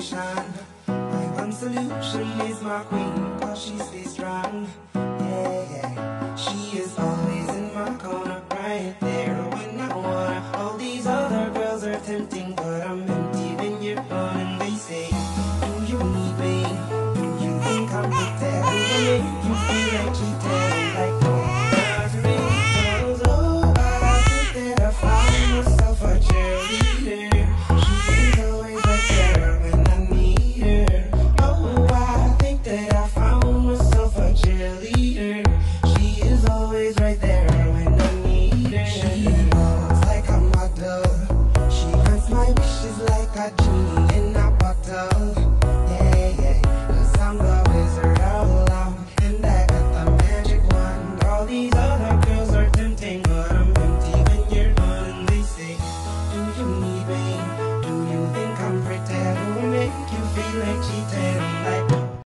My one solution is my queen, cause she stays strong. Yeah, yeah. She is always in my corner, right there when I wanna. All these other girls are tempting, but I'm empty when you're gone. And they say, Do you need me? Do you think I'm the devil? You feel like cheating. a genie in a bottle. Yeah, I'm the wizard of love. And I got the magic wand. All these other girls are tempting, but I'm empty when you're gone. They say, Do you need me? Do you think I'm pretty? Who make you feel like cheating?